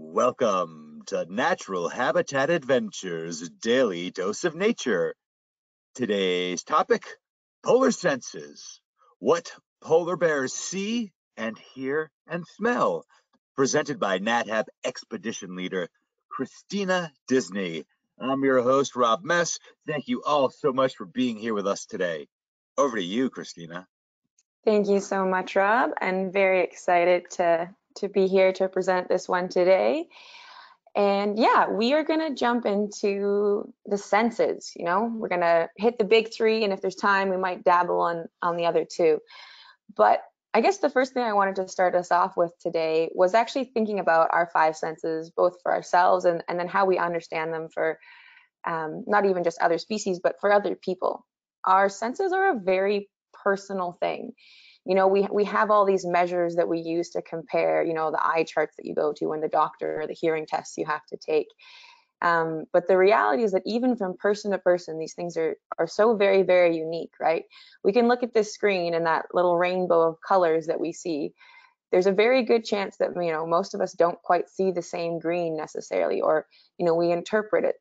Welcome to Natural Habitat Adventures Daily Dose of Nature. Today's topic polar senses. What polar bears see and hear and smell. Presented by NatHab Expedition Leader Kristina Disney. I'm your host, Rob Mess. Thank you all so much for being here with us today. Over to you, Kristina. Thank you so much, Rob. I'm very excited to to be here to present this one today. And yeah, we are going to jump into the senses, you know, we're going to hit the big three. And if there's time, we might dabble on, on the other two. But I guess the first thing I wanted to start us off with today was actually thinking about our five senses, both for ourselves and, and then how we understand them for um, not even just other species, but for other people. Our senses are a very personal thing you know we we have all these measures that we use to compare you know the eye charts that you go to and the doctor or the hearing tests you have to take. Um, but the reality is that even from person to person these things are are so very very unique right? We can look at this screen and that little rainbow of colors that we see. There's a very good chance that you know most of us don't quite see the same green necessarily or you know we interpret it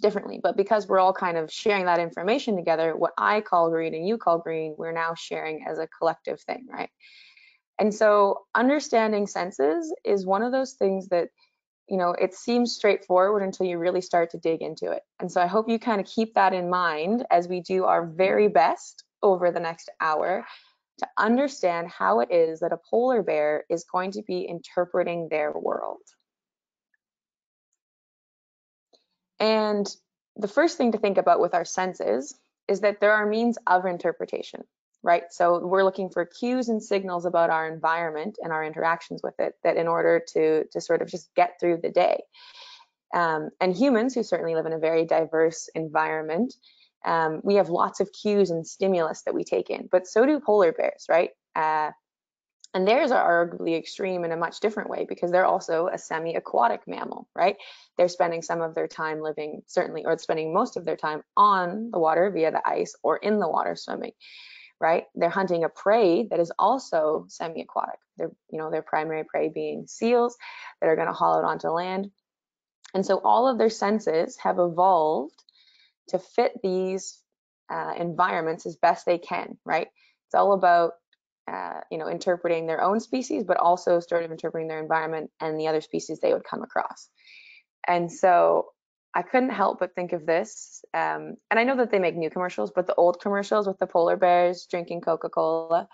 differently. But because we're all kind of sharing that information together, what I call green and you call green, we're now sharing as a collective thing, right? And so understanding senses is one of those things that, you know, it seems straightforward until you really start to dig into it. And so I hope you kind of keep that in mind as we do our very best over the next hour to understand how it is that a polar bear is going to be interpreting their world. And the first thing to think about with our senses is that there are means of interpretation, right? So we're looking for cues and signals about our environment and our interactions with it that in order to, to sort of just get through the day. Um, and humans who certainly live in a very diverse environment, um, we have lots of cues and stimulus that we take in, but so do polar bears, right? Uh, and theirs are arguably extreme in a much different way because they're also a semi-aquatic mammal, right? They're spending some of their time living, certainly, or spending most of their time on the water via the ice or in the water swimming, right? They're hunting a prey that is also semi-aquatic. Their, you know, their primary prey being seals that are going to haul it onto land. And so all of their senses have evolved to fit these uh, environments as best they can, right? It's all about uh, you know, interpreting their own species, but also sort of interpreting their environment and the other species they would come across. And so I couldn't help but think of this. Um, and I know that they make new commercials, but the old commercials with the polar bears drinking Coca-Cola,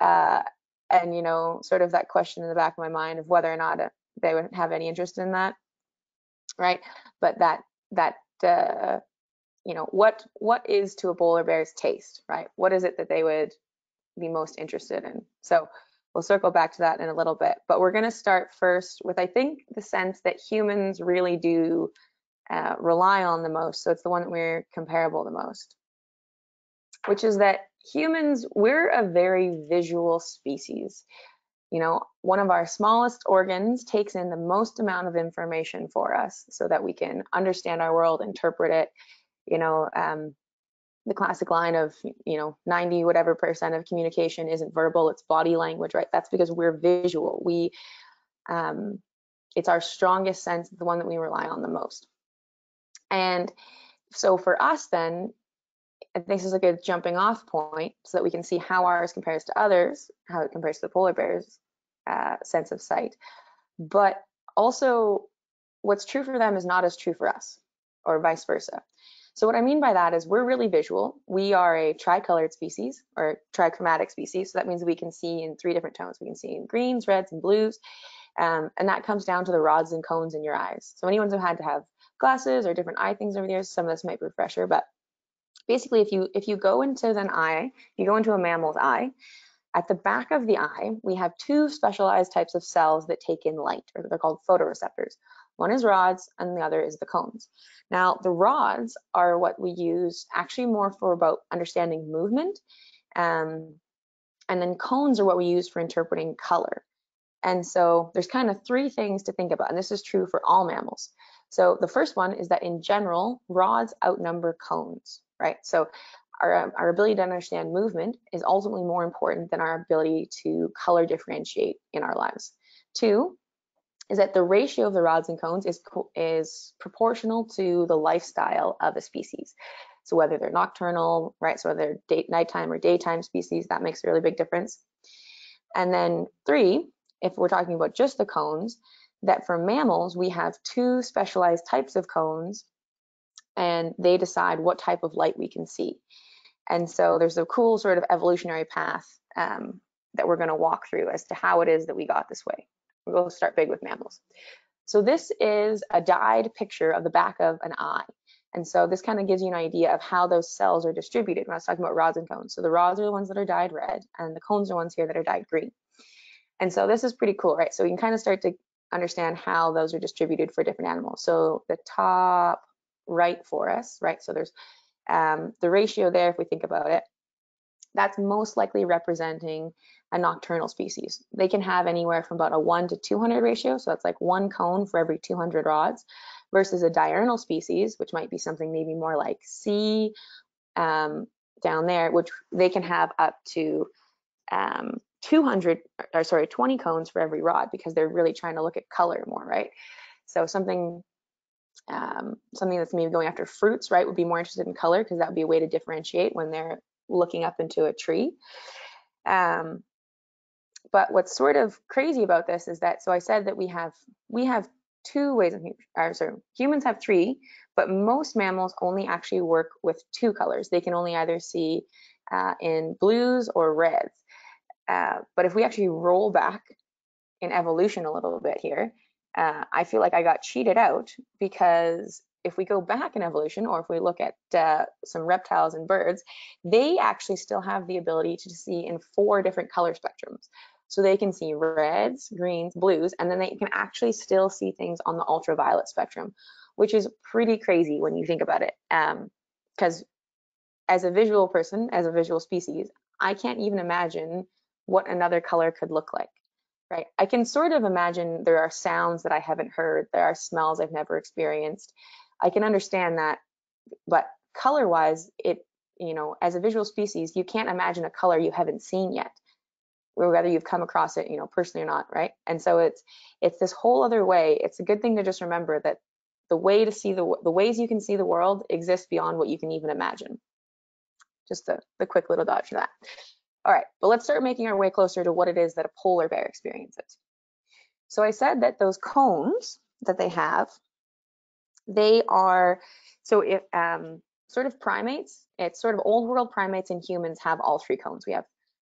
uh, and you know, sort of that question in the back of my mind of whether or not they would have any interest in that, right? But that that uh, you know, what what is to a polar bear's taste, right? What is it that they would be most interested in. So we'll circle back to that in a little bit, but we're going to start first with, I think, the sense that humans really do uh, rely on the most. So it's the one that we're comparable the most, which is that humans, we're a very visual species. You know, one of our smallest organs takes in the most amount of information for us so that we can understand our world, interpret it, you know, um, the classic line of you know 90 whatever percent of communication isn't verbal it's body language right that's because we're visual we um it's our strongest sense the one that we rely on the most and so for us then I think this is a good jumping off point so that we can see how ours compares to others, how it compares to the polar bear's uh, sense of sight. But also, what's true for them is not as true for us, or vice versa. So what I mean by that is we're really visual. We are a tricolored species or trichromatic species. So that means we can see in three different tones. We can see in greens, reds, and blues. Um, and that comes down to the rods and cones in your eyes. So anyone who had to have glasses or different eye things over the years, some of this might be fresher, but basically if you if you go into an eye, you go into a mammal's eye, at the back of the eye, we have two specialized types of cells that take in light, or they're called photoreceptors. One is rods and the other is the cones. Now, the rods are what we use actually more for about understanding movement. Um, and then cones are what we use for interpreting color. And so there's kind of three things to think about, and this is true for all mammals. So the first one is that in general, rods outnumber cones, right? So our, our ability to understand movement is ultimately more important than our ability to color differentiate in our lives. Two, is that the ratio of the rods and cones is, is proportional to the lifestyle of a species. So whether they're nocturnal, right, so whether they're day, nighttime or daytime species, that makes a really big difference. And then three, if we're talking about just the cones, that for mammals, we have two specialized types of cones and they decide what type of light we can see. And so there's a cool sort of evolutionary path um, that we're gonna walk through as to how it is that we got this way. We'll start big with mammals. So this is a dyed picture of the back of an eye. And so this kind of gives you an idea of how those cells are distributed when I was talking about rods and cones. So the rods are the ones that are dyed red and the cones are ones here that are dyed green. And so this is pretty cool, right? So we can kind of start to understand how those are distributed for different animals. So the top right for us, right? So there's um, the ratio there, if we think about it, that's most likely representing a nocturnal species. They can have anywhere from about a 1 to 200 ratio, so that's like one cone for every 200 rods, versus a diurnal species, which might be something maybe more like C um, down there, which they can have up to um, 200, or sorry, 20 cones for every rod because they're really trying to look at color more, right? So something um, something that's maybe going after fruits, right, would be more interested in color because that would be a way to differentiate when they're looking up into a tree. Um, but what's sort of crazy about this is that, so I said that we have we have two ways of, or sorry, humans have three, but most mammals only actually work with two colors. They can only either see uh, in blues or reds. Uh, but if we actually roll back in evolution a little bit here, uh, I feel like I got cheated out because if we go back in evolution or if we look at uh, some reptiles and birds, they actually still have the ability to see in four different color spectrums. So they can see reds, greens, blues, and then they can actually still see things on the ultraviolet spectrum, which is pretty crazy when you think about it. Because um, as a visual person, as a visual species, I can't even imagine what another color could look like right? I can sort of imagine there are sounds that I haven't heard, there are smells I've never experienced. I can understand that, but color wise, it, you know, as a visual species, you can't imagine a color you haven't seen yet, whether you've come across it, you know, personally or not, right? And so it's it's this whole other way. It's a good thing to just remember that the way to see the the ways you can see the world exist beyond what you can even imagine. Just the, the quick little dodge for that. All right, but let's start making our way closer to what it is that a polar bear experiences. So I said that those cones that they have, they are, so if um, sort of primates, it's sort of old world primates and humans have all three cones. We have,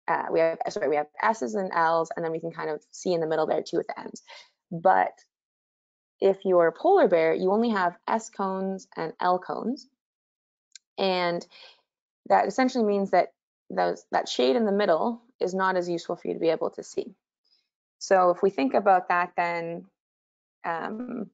uh, we have, sorry, we have S's and L's, and then we can kind of see in the middle there too at the ends. But if you're a polar bear, you only have S cones and L cones. And that essentially means that those, that shade in the middle is not as useful for you to be able to see. So if we think about that, then um,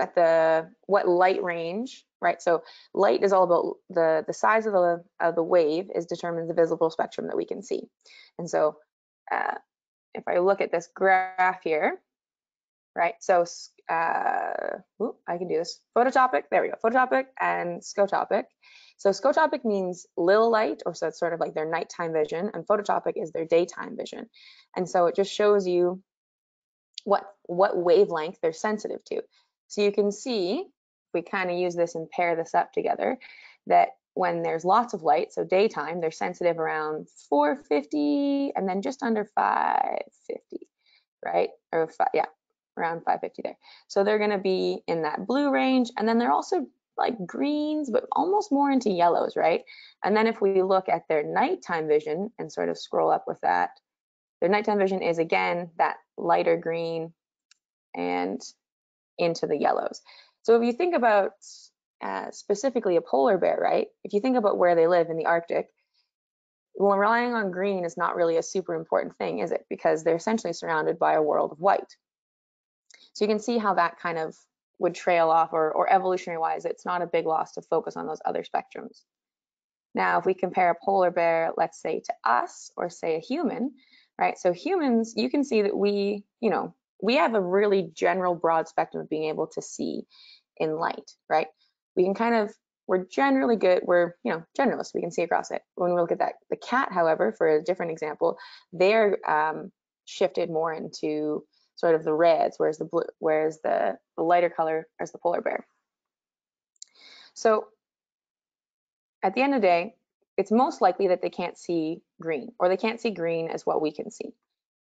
at the what light range, right? So light is all about the the size of the of the wave is determines the visible spectrum that we can see. And so uh, if I look at this graph here, right? So uh, I can do this. Phototopic, there we go. Phototopic and scotopic. So scotopic means little light, or so it's sort of like their nighttime vision, and phototopic is their daytime vision. And so it just shows you what what wavelength they're sensitive to. So you can see, we kind of use this and pair this up together, that when there's lots of light, so daytime, they're sensitive around 450 and then just under 550, right? Or five, yeah, around 550 there. So they're to be in that blue range, and then they're also like greens, but almost more into yellows, right? And then if we look at their nighttime vision and sort of scroll up with that, their nighttime vision is again that lighter green and into the yellows. So if you think about uh, specifically a polar bear, right? If you think about where they live in the Arctic, well, relying on green is not really a super important thing, is it? Because they're essentially surrounded by a world of white. So you can see how that kind of would trail off or, or evolutionary wise, it's not a big loss to focus on those other spectrums. Now, if we compare a polar bear, let's say to us or say a human, right? So humans, you can see that we, you know, we have a really general broad spectrum of being able to see in light, right? We can kind of, we're generally good, we're, you know, generalists, we can see across it. When we look at that, the cat, however, for a different example, they're um, shifted more into sort of the reds, whereas the blue, whereas the, the lighter color is the polar bear. So at the end of the day, it's most likely that they can't see green or they can't see green as what we can see.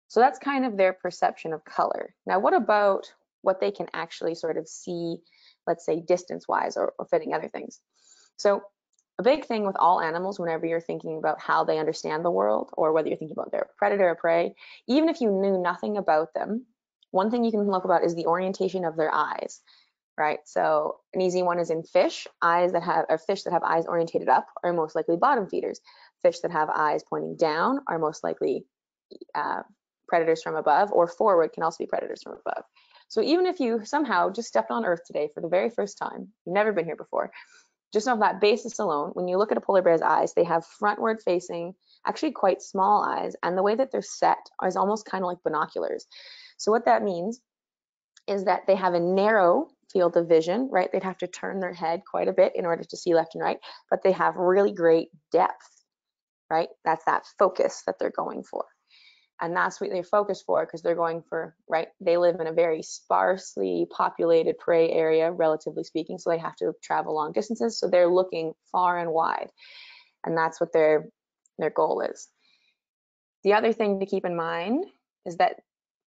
So that's kind of their perception of color. Now, what about what they can actually sort of see, let's say distance wise or, or fitting other things? So a big thing with all animals, whenever you're thinking about how they understand the world or whether you're thinking about their predator or prey, even if you knew nothing about them, one thing you can look about is the orientation of their eyes right? So an easy one is in fish, eyes that have, or fish that have eyes orientated up are most likely bottom feeders. Fish that have eyes pointing down are most likely uh, predators from above, or forward can also be predators from above. So even if you somehow just stepped on Earth today for the very first time, you've never been here before, just off that basis alone, when you look at a polar bear's eyes, they have frontward facing, actually quite small eyes, and the way that they're set is almost kind of like binoculars. So what that means is that they have a narrow field of vision, right? They'd have to turn their head quite a bit in order to see left and right, but they have really great depth, right? That's that focus that they're going for. And that's what they focus for because they're going for, right? They live in a very sparsely populated prey area, relatively speaking, so they have to travel long distances. So they're looking far and wide. And that's what their their goal is. The other thing to keep in mind is that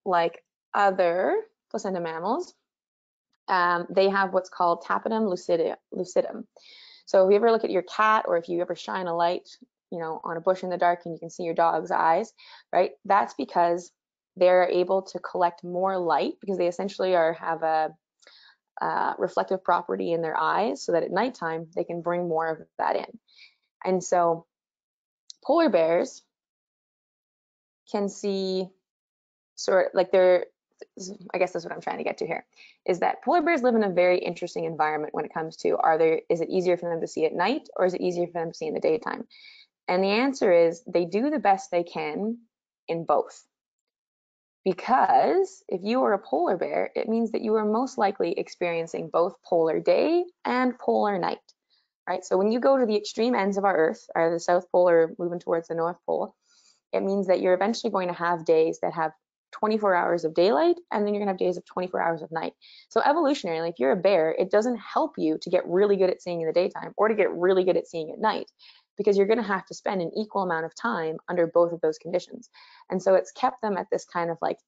like other placenta mammals, um, they have what's called tapetum lucidum. So if you ever look at your cat or if you ever shine a light, you know, on a bush in the dark and you can see your dog's eyes, right? That's because they're able to collect more light because they essentially are have a uh, reflective property in their eyes so that at nighttime they can bring more of that in. And so polar bears can see sort of like they're I guess that's what I'm trying to get to here, is that polar bears live in a very interesting environment when it comes to are there is it easier for them to see at night or is it easier for them to see in the daytime? And the answer is they do the best they can in both. Because if you are a polar bear, it means that you are most likely experiencing both polar day and polar night, right? So when you go to the extreme ends of our Earth, or the South Pole or moving towards the North Pole, it means that you're eventually going to have days that have 24 hours of daylight and then you're gonna have days of 24 hours of night. So evolutionarily, if you're a bear, it doesn't help you to get really good at seeing in the daytime or to get really good at seeing at night because you're gonna have to spend an equal amount of time under both of those conditions. And so it's kept them at this kind of like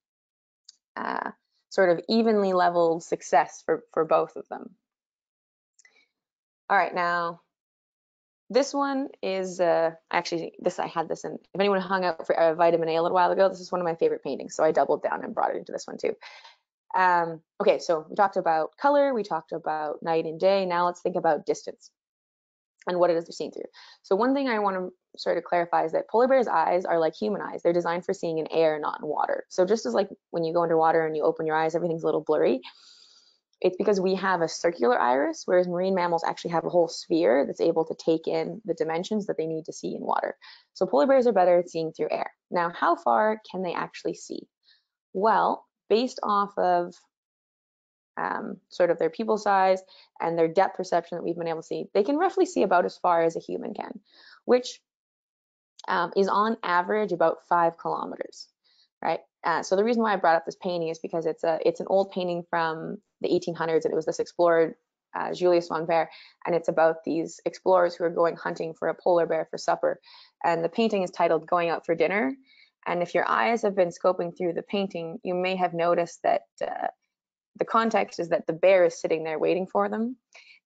uh, sort of evenly leveled success for, for both of them. All right, now this one is uh, actually this I had this in. If anyone hung out for uh, vitamin A a little while ago, this is one of my favorite paintings, so I doubled down and brought it into this one too. Um, okay, so we talked about color, we talked about night and day. Now let's think about distance and what it is they're seeing through. So one thing I want to sort of clarify is that polar bears' eyes are like human eyes. They're designed for seeing in air, not in water. So just as like when you go underwater and you open your eyes, everything's a little blurry. It's because we have a circular iris, whereas marine mammals actually have a whole sphere that's able to take in the dimensions that they need to see in water. So polar bears are better at seeing through air. Now, how far can they actually see? Well, based off of um, sort of their pupil size and their depth perception that we've been able to see, they can roughly see about as far as a human can, which um, is on average about five kilometers, right? Uh, so the reason why I brought up this painting is because it's a it's an old painting from the 1800s, and it was this explorer uh, Julius von Payer, and it's about these explorers who are going hunting for a polar bear for supper. And the painting is titled "Going Out for Dinner." And if your eyes have been scoping through the painting, you may have noticed that uh, the context is that the bear is sitting there waiting for them.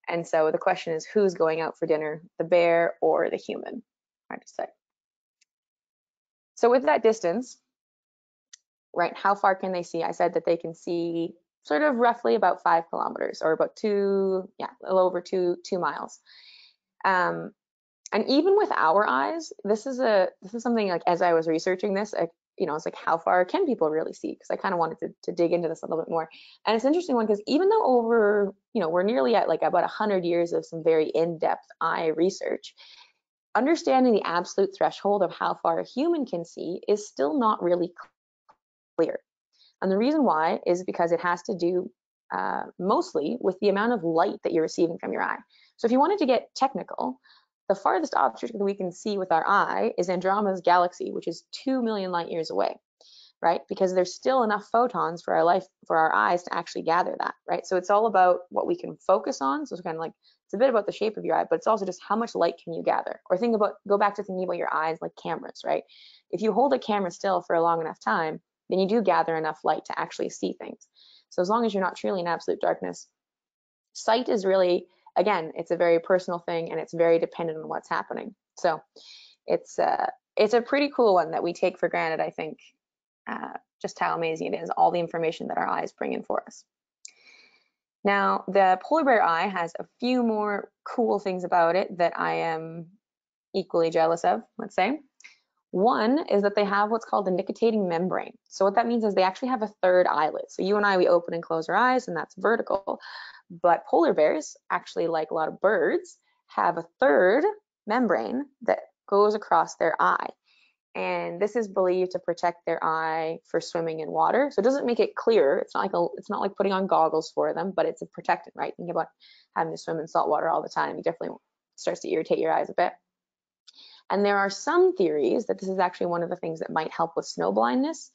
And so the question is, who's going out for dinner, the bear or the human? Hard to say. So with that distance, right? How far can they see? I said that they can see sort of roughly about five kilometers or about two, yeah, a little over two, two miles. Um, and even with our eyes, this is a, this is something like, as I was researching this, I, you know, it's like, how far can people really see? Because I kind of wanted to, to dig into this a little bit more. And it's an interesting one because even though over, you know, we're nearly at like about 100 years of some very in-depth eye research, understanding the absolute threshold of how far a human can see is still not really clear. And the reason why is because it has to do uh, mostly with the amount of light that you're receiving from your eye. So if you wanted to get technical, the farthest object that we can see with our eye is Andromeda's galaxy, which is 2 million light years away. right? Because there's still enough photons for our life, for our eyes to actually gather that, right? So it's all about what we can focus on. So it's kind of like, it's a bit about the shape of your eye, but it's also just how much light can you gather? Or think about, go back to thinking about your eyes like cameras, right? If you hold a camera still for a long enough time, then you do gather enough light to actually see things. So as long as you're not truly in absolute darkness, sight is really, again, it's a very personal thing and it's very dependent on what's happening. So it's uh, it's a pretty cool one that we take for granted, I think, uh, just how amazing it is, all the information that our eyes bring in for us. Now, the polar bear eye has a few more cool things about it that I am equally jealous of, let's say. One is that they have what's called a nictitating membrane. So what that means is they actually have a third eyelid. So you and I, we open and close our eyes and that's vertical. But polar bears, actually like a lot of birds, have a third membrane that goes across their eye. And this is believed to protect their eye for swimming in water. So it doesn't make it clear. It's not like a, it's not like putting on goggles for them, but it's a protectant, right? Think about having to swim in salt water all the time. It definitely starts to irritate your eyes a bit. And there are some theories that this is actually one of the things that might help with snow blindness,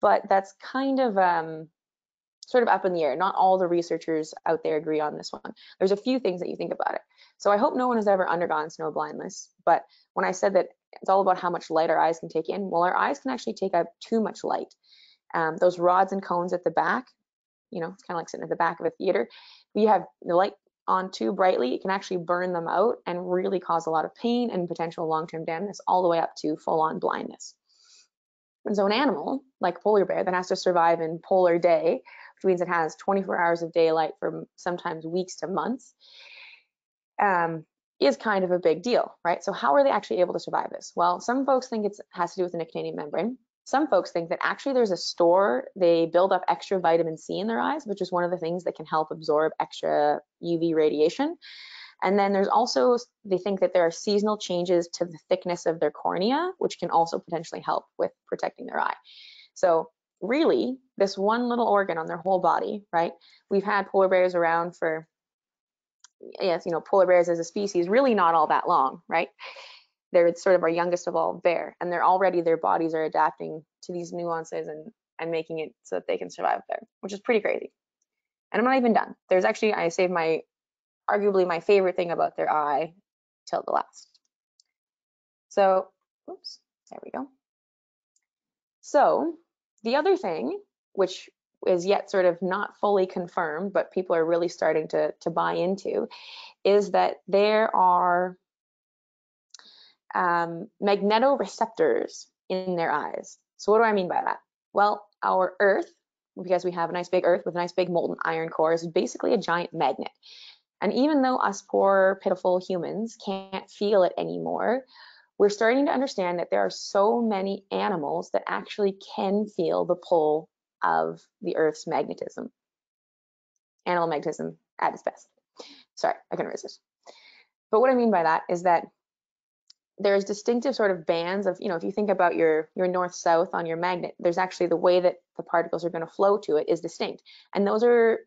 but that's kind of um, sort of up in the air. Not all the researchers out there agree on this one. There's a few things that you think about it. So I hope no one has ever undergone snow blindness, but when I said that it's all about how much light our eyes can take in, well, our eyes can actually take up too much light. Um, those rods and cones at the back, you know, it's kind of like sitting at the back of a theater. We have the light on too brightly, it can actually burn them out and really cause a lot of pain and potential long-term damage all the way up to full-on blindness. And so an animal like a polar bear that has to survive in polar day, which means it has 24 hours of daylight for sometimes weeks to months, um, is kind of a big deal, right? So how are they actually able to survive this? Well, some folks think it has to do with the nictitating membrane. Some folks think that actually there's a store, they build up extra vitamin C in their eyes, which is one of the things that can help absorb extra UV radiation. And then there's also, they think that there are seasonal changes to the thickness of their cornea, which can also potentially help with protecting their eye. So really, this one little organ on their whole body, right? We've had polar bears around for yes, you know, polar bears as a species really not all that long, right? They're sort of our youngest evolved bear, and they're already their bodies are adapting to these nuances and and making it so that they can survive there, which is pretty crazy. And I'm not even done. There's actually I saved my arguably my favorite thing about their eye till the last. So, oops, there we go. So the other thing, which is yet sort of not fully confirmed, but people are really starting to, to buy into, is that there are um, magnetoreceptors in their eyes. So what do I mean by that? Well, our Earth, because we have a nice big Earth with a nice big molten iron core, is basically a giant magnet. And even though us poor, pitiful humans can't feel it anymore, we're starting to understand that there are so many animals that actually can feel the pull of the Earth's magnetism. Animal magnetism at its best. Sorry, I couldn't resist. But what I mean by that is that there's distinctive sort of bands of, you know, if you think about your your north-south on your magnet, there's actually the way that the particles are going to flow to it is distinct. And those are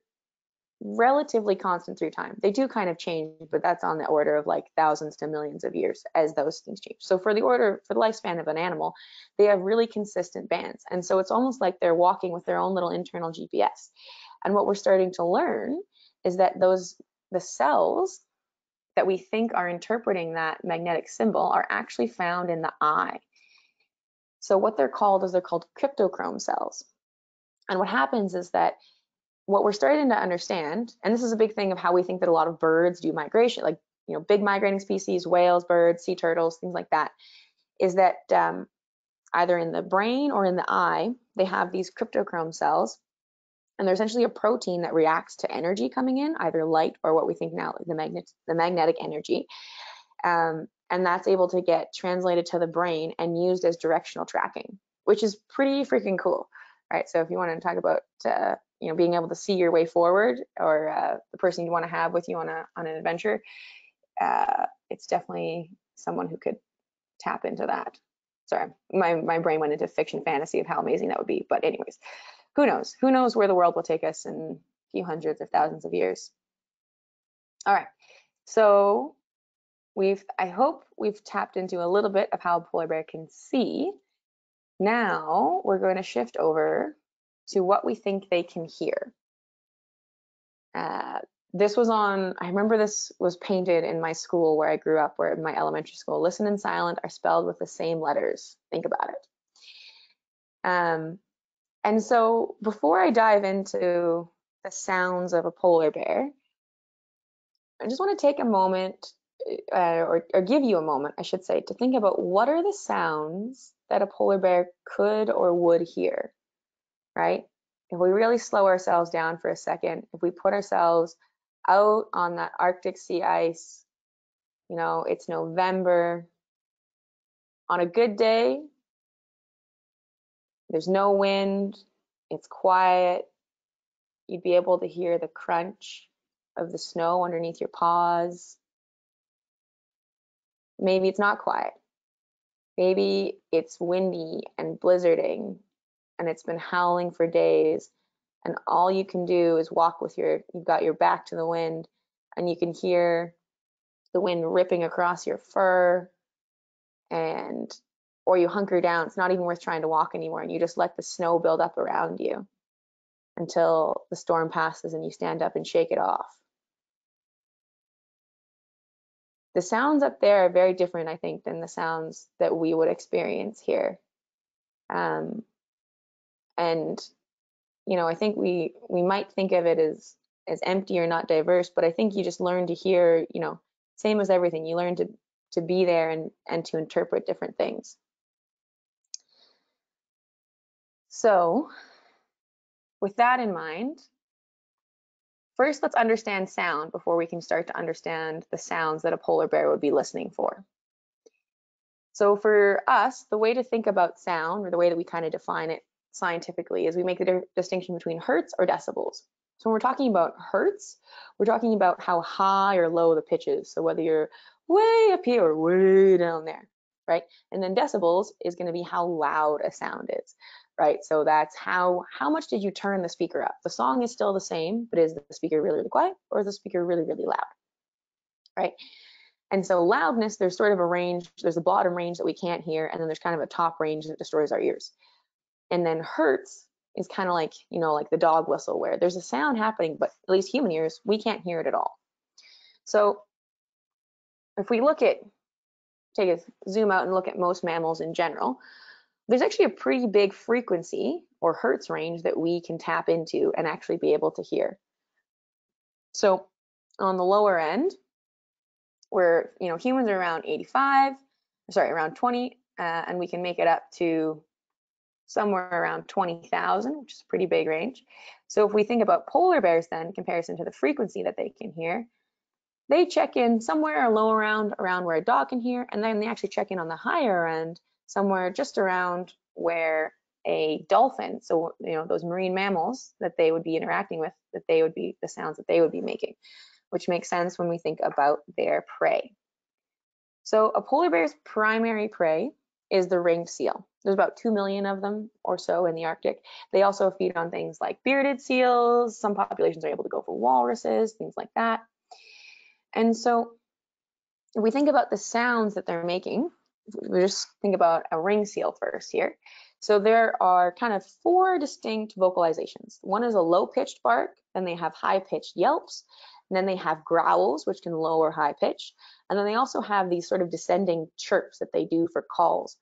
relatively constant through time. They do kind of change, but that's on the order of like thousands to millions of years as those things change. So for the order, for the lifespan of an animal, they have really consistent bands. And so it's almost like they're walking with their own little internal GPS. And what we're starting to learn is that those, the cells that we think are interpreting that magnetic symbol are actually found in the eye. So what they're called is they're called cryptochrome cells. And what happens is that what we're starting to understand, and this is a big thing of how we think that a lot of birds do migration, like you know, big migrating species, whales, birds, sea turtles, things like that, is that um, either in the brain or in the eye, they have these cryptochrome cells, and they're essentially a protein that reacts to energy coming in, either light or what we think now the magnet, the magnetic energy, um, and that's able to get translated to the brain and used as directional tracking, which is pretty freaking cool, right? So if you want to talk about uh, you know being able to see your way forward or uh, the person you want to have with you on a on an adventure uh, it's definitely someone who could tap into that. Sorry my my brain went into fiction fantasy of how amazing that would be but anyways who knows? Who knows where the world will take us in a few hundreds or thousands of years. All right so we've i hope we've tapped into a little bit of how polar bear can see. Now we're going to shift over to what we think they can hear. Uh, this was on, I remember this was painted in my school where I grew up, where in my elementary school, listen and silent are spelled with the same letters. Think about it. Um, and so before I dive into the sounds of a polar bear, I just want to take a moment uh, or, or give you a moment, I should say, to think about what are the sounds that a polar bear could or would hear, right? If we really slow ourselves down for a second, if we put ourselves out on that Arctic sea ice, you know, it's November. On a good day, there's no wind, it's quiet. You'd be able to hear the crunch of the snow underneath your paws. Maybe it's not quiet. Maybe it's windy and blizzarding and it's been howling for days. And all you can do is walk with your you've got your back to the wind and you can hear the wind ripping across your fur and or you hunker down. It's not even worth trying to walk anymore and you just let the snow build up around you until the storm passes and you stand up and shake it off. The sounds up there are very different, I think, than the sounds that we would experience here. Um, and you know, I think we we might think of it as as empty or not diverse, but I think you just learn to hear, you know, same as everything. You learn to to be there and and to interpret different things. So, with that in mind, First, let's understand sound before we can start to understand the sounds that a polar bear would be listening for. So for us, the way to think about sound, or the way that we kind of define it scientifically, is we make the distinction between hertz or decibels. So when we're talking about hertz, we're talking about how high or low the pitch is. So whether you're way up here or way down there, right? And then decibels is going to be how loud a sound is right? So that's how how much did you turn the speaker up? The song is still the same, but is the speaker really, really quiet or is the speaker really, really loud? Right? And so loudness, there's sort of a range, there's a bottom range that we can't hear, and then there's kind of a top range that destroys our ears. And then hertz is kind of like, you know, like the dog whistle where there's a sound happening, but at least human ears, we can't hear it at all. So if we look at, take a zoom out and look at most mammals in general, there's actually a pretty big frequency or hertz range that we can tap into and actually be able to hear. So on the lower end, where you know humans are around 85, sorry, around 20, uh, and we can make it up to somewhere around 20,000, which is a pretty big range. So if we think about polar bears then, in comparison to the frequency that they can hear, they check in somewhere low around around where a dog can hear, and then they actually check in on the higher end somewhere just around where a dolphin, so you know those marine mammals that they would be interacting with, that they would be the sounds that they would be making, which makes sense when we think about their prey. So a polar bear's primary prey is the ringed seal. There's about 2 million of them or so in the Arctic. They also feed on things like bearded seals. Some populations are able to go for walruses, things like that. And so if we think about the sounds that they're making, we just think about a ring seal first here. So there are kind of four distinct vocalizations. One is a low pitched bark, then they have high pitched yelps, and then they have growls, which can lower high pitch. And then they also have these sort of descending chirps that they do for calls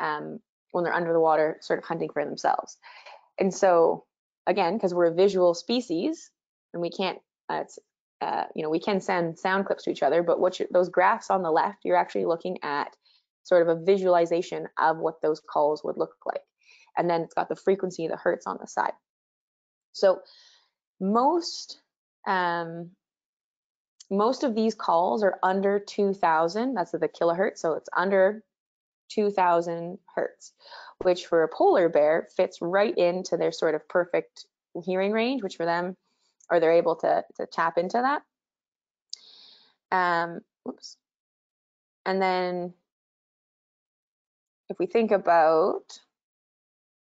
um, when they're under the water, sort of hunting for themselves. And so again, because we're a visual species and we can't, uh, uh, you know, we can send sound clips to each other, but what those graphs on the left, you're actually looking at sort of a visualization of what those calls would look like. And then it's got the frequency, the hertz on the side. So most um, most of these calls are under 2000, that's the kilohertz, so it's under 2000 hertz, which for a polar bear fits right into their sort of perfect hearing range, which for them, or they're able to, to tap into that. Um, oops. And then if we think about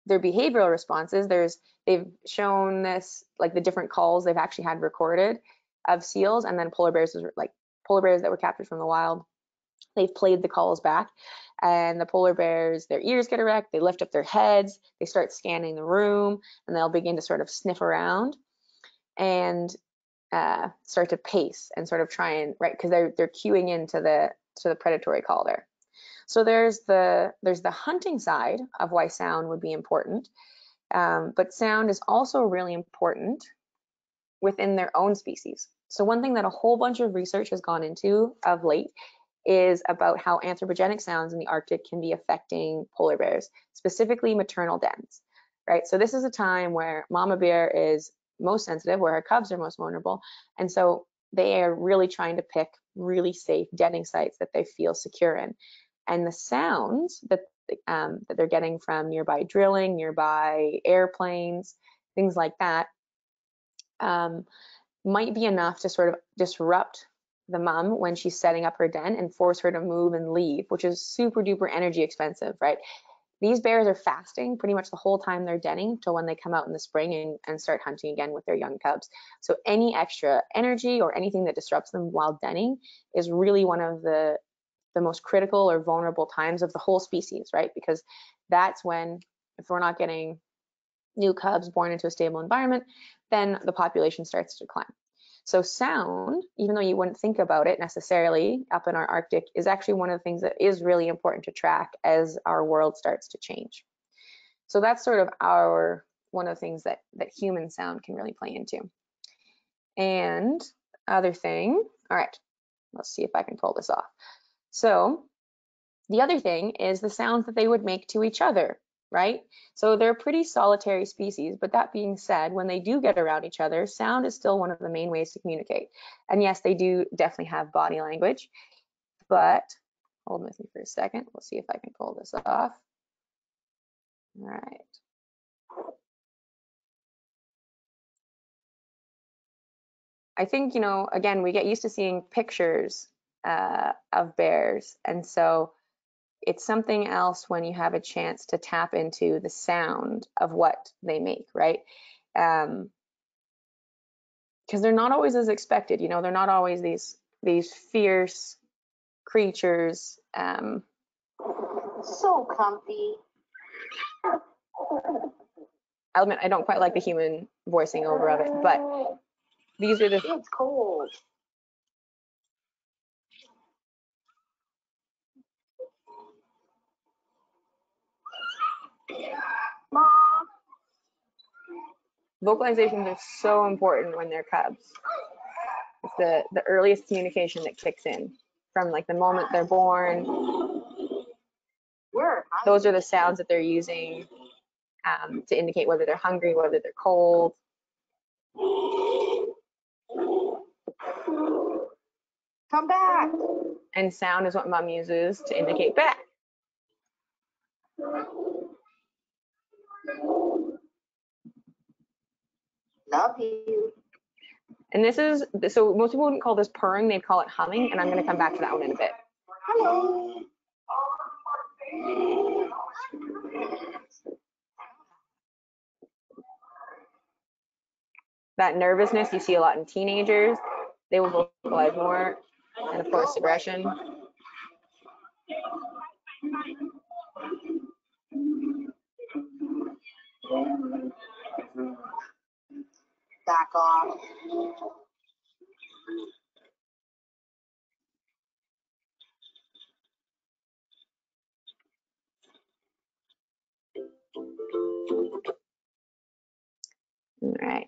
their behavioral responses, there's they've shown this like the different calls they've actually had recorded of seals, and then polar bears like polar bears that were captured from the wild. They've played the calls back, and the polar bears, their ears get erect, they lift up their heads, they start scanning the room, and they'll begin to sort of sniff around and uh, start to pace and sort of try and right because they're they're cueing into the to the predatory call there. So there's the there's the hunting side of why sound would be important, um, but sound is also really important within their own species. So one thing that a whole bunch of research has gone into of late is about how anthropogenic sounds in the Arctic can be affecting polar bears, specifically maternal dens, right? So this is a time where mama bear is most sensitive, where her cubs are most vulnerable. And so they are really trying to pick really safe denning sites that they feel secure in. And the sounds that um, that they're getting from nearby drilling, nearby airplanes, things like that, um, might be enough to sort of disrupt the mom when she's setting up her den and force her to move and leave, which is super duper energy expensive, right? These bears are fasting pretty much the whole time they're denning till when they come out in the spring and, and start hunting again with their young cubs. So any extra energy or anything that disrupts them while denning is really one of the the most critical or vulnerable times of the whole species, right? Because that's when if we're not getting new cubs born into a stable environment, then the population starts to decline. So sound, even though you wouldn't think about it necessarily up in our Arctic, is actually one of the things that is really important to track as our world starts to change. So that's sort of our one of the things that that human sound can really play into. And other thing, all right, let's see if I can pull this off. So the other thing is the sounds that they would make to each other right? So they're pretty solitary species, but that being said, when they do get around each other, sound is still one of the main ways to communicate. And yes, they do definitely have body language, but hold with me for a second. We'll see if I can pull this off. All right. I think, you know, again, we get used to seeing pictures uh, of bears. And so it's something else when you have a chance to tap into the sound of what they make, right? Um, because they're not always as expected, you know, they're not always these these fierce creatures. Um, so comfy. I'll admit I don't quite like the human voicing over of it, but these are the It's cold. Mom. Vocalizations are so important when they're cubs. It's the, the earliest communication that kicks in from like the moment they're born. Those are the sounds that they're using um, to indicate whether they're hungry, whether they're cold. Come back. And sound is what mom uses to indicate back. Love you. And this is, so most people wouldn't call this purring, they'd call it humming, and I'm gonna come back to that one in a bit. Hello. That nervousness you see a lot in teenagers, they will vocalize more, and of course aggression. Back off. All right.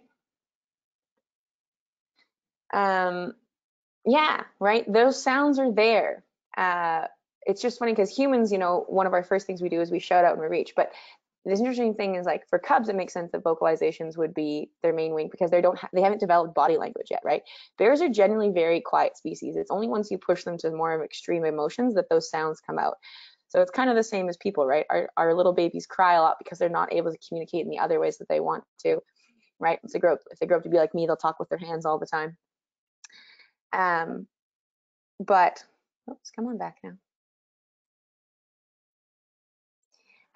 Um, yeah, right. Those sounds are there. Uh, it's just funny because humans, you know, one of our first things we do is we shout out and we reach. But this interesting thing is like for cubs, it makes sense that vocalizations would be their main wing because they don't ha- they haven't developed body language yet, right? Bears are generally very quiet species. It's only once you push them to more of extreme emotions that those sounds come out. So it's kind of the same as people, right? Our, our little babies cry a lot because they're not able to communicate in the other ways that they want to, right? If they grow up, if they grow up to be like me, they'll talk with their hands all the time. Um, but oops, come on back now.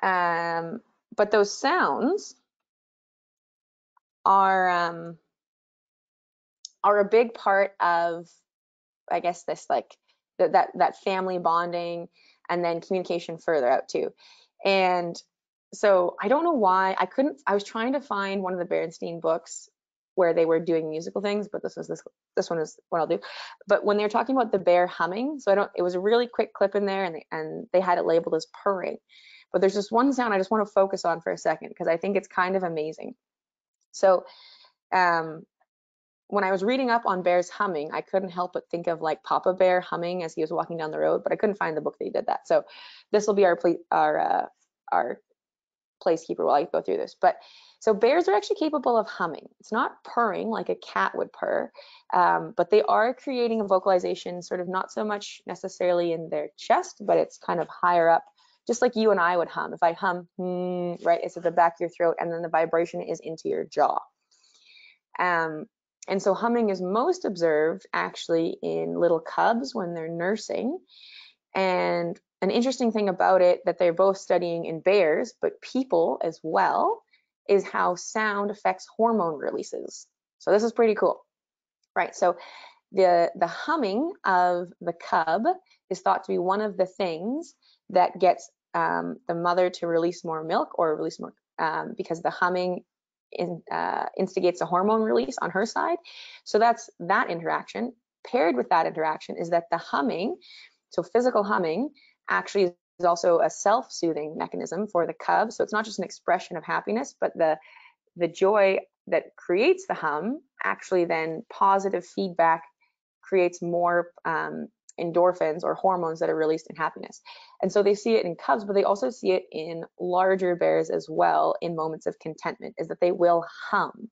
Um, but those sounds are um, are a big part of, I guess, this like th- that that family bonding, and then communication further out too. And so I don't know why I couldn't. I was trying to find one of the Berenstain books where they were doing musical things, but this was this this one is what I'll do. But when they were talking about the bear humming, so I don't. It was a really quick clip in there, and they, and they had it labeled as purring. But there's just one sound I just want to focus on for a second because I think it's kind of amazing. So um, when I was reading up on bears humming, I couldn't help but think of like Papa Bear humming as he was walking down the road, but I couldn't find the book that he did that. So this will be our our uh, our placekeeper while I go through this. But so bears are actually capable of humming. It's not purring like a cat would purr, um, but they are creating a vocalization, sort of not so much necessarily in their chest, but it's kind of higher up, just like you and I would hum. If I hum, hmm, right, it's at the back of your throat, and then the vibration is into your jaw. Um, and so humming is most observed actually in little cubs when they're nursing. And an interesting thing about it that they're both studying in bears, but people as well, is how sound affects hormone releases. So this is pretty cool, right? So the, the humming of the cub is thought to be one of the things that gets um, the mother to release more milk or release more um, because the humming in, uh, instigates a hormone release on her side. So that's that interaction. Paired with that interaction is that the humming, so physical humming, actually is also a self-soothing mechanism for the cub. So it's not just an expression of happiness, but the the joy that creates the hum actually then positive feedback creates more um, endorphins or hormones that are released in happiness. And so they see it in cubs, but they also see it in larger bears as well in moments of contentment, is that they will hum.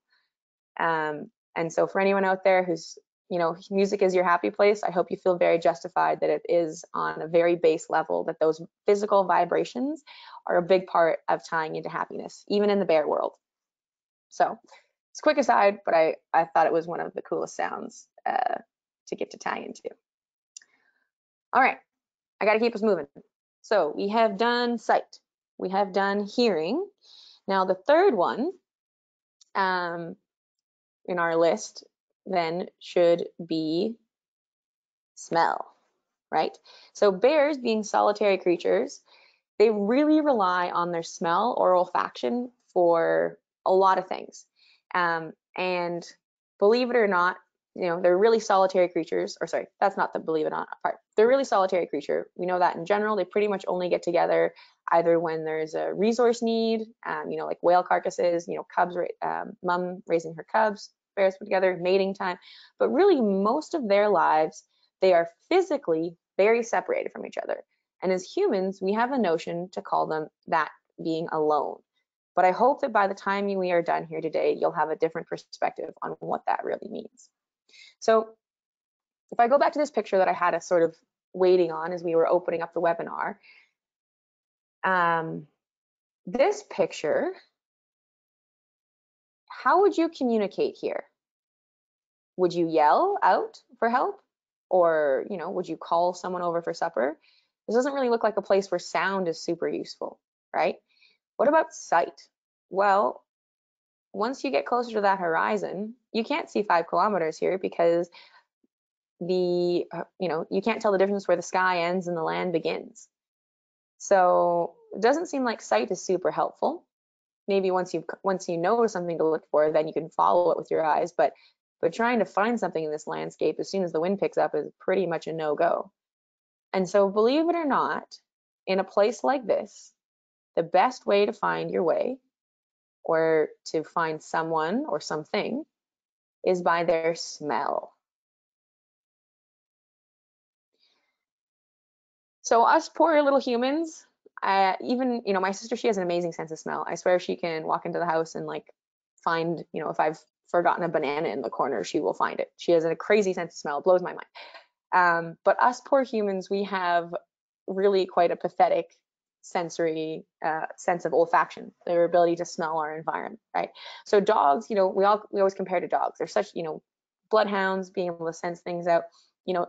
Um, and so for anyone out there who's you know, music is your happy place. I hope you feel very justified that it is on a very base level, that those physical vibrations are a big part of tying into happiness, even in the bear world. So it's a quick aside, but I, I thought it was one of the coolest sounds uh, to get to tie into. All right, I got to keep us moving. So we have done sight, we have done hearing. Now the third one um, in our list then should be smell, right? So bears being solitary creatures, they really rely on their smell or olfaction for a lot of things. Um, and believe it or not, you know, they're really solitary creatures, or sorry, that's not the believe it or not part. They're really solitary creature. We know that in general, they pretty much only get together either when there's a resource need, um, you know, like whale carcasses, you know, cubs, um, mom raising her cubs, bears put together, mating time, but really most of their lives, they are physically very separated from each other. And as humans, we have a notion to call them that being alone. But I hope that by the time we are done here today, you'll have a different perspective on what that really means. So if I go back to this picture that I had us sort of waiting on as we were opening up the webinar, um, this picture how would you communicate here? Would you yell out for help? Or, you know, would you call someone over for supper? This doesn't really look like a place where sound is super useful, right? What about sight? Well, once you get closer to that horizon, you can't see five kilometers here because the, uh, you know, you can't tell the difference where the sky ends and the land begins. So it doesn't seem like sight is super helpful maybe once you once you know something to look for, then you can follow it with your eyes. But but trying to find something in this landscape as soon as the wind picks up is pretty much a no-go. And so believe it or not, in a place like this, the best way to find your way or to find someone or something is by their smell. So us poor little humans, I even, you know, my sister, she has an amazing sense of smell. I swear she can walk into the house and like find, you know, if I've forgotten a banana in the corner, she will find it. She has a crazy sense of smell. It blows my mind. Um, but us poor humans, we have really quite a pathetic sensory uh, sense of olfaction, their ability to smell our environment, right? So dogs, you know, we all we always compare to dogs. They're such, you know, bloodhounds being able to sense things out. You know,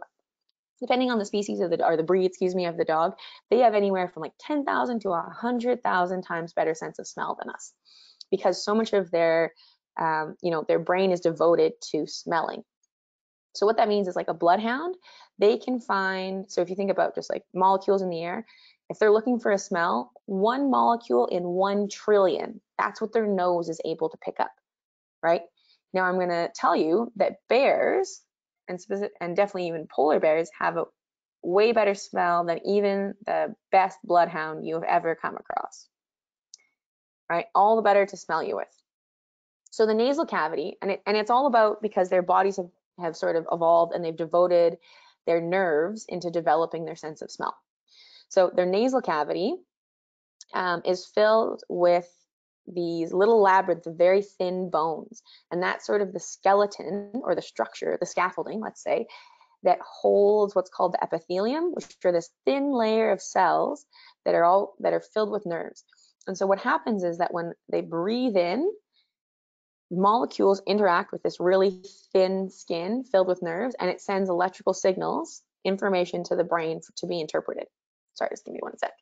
depending on the species of the or the breed, excuse me, of the dog, they have anywhere from like 10,000 to 100,000 times better sense of smell than us, because so much of their, um, you know, their brain is devoted to smelling. So what that means is like a bloodhound, they can find, so if you think about just like molecules in the air, if they're looking for a smell, one molecule in one trillion, that's what their nose is able to pick up, right? Now I'm gonna tell you that bears, and, specific, and definitely even polar bears, have a way better smell than even the best bloodhound you have ever come across, right? All the better to smell you with. So the nasal cavity, and, it, and it's all about because their bodies have, have sort of evolved and they've devoted their nerves into developing their sense of smell. So their nasal cavity um, is filled with these little labyrinth of very thin bones. And that's sort of the skeleton or the structure, the scaffolding, let's say, that holds what's called the epithelium, which are this thin layer of cells that are all that are filled with nerves. And so what happens is that when they breathe in, molecules interact with this really thin skin filled with nerves and it sends electrical signals, information to the brain to be interpreted. Sorry, just give me one sec.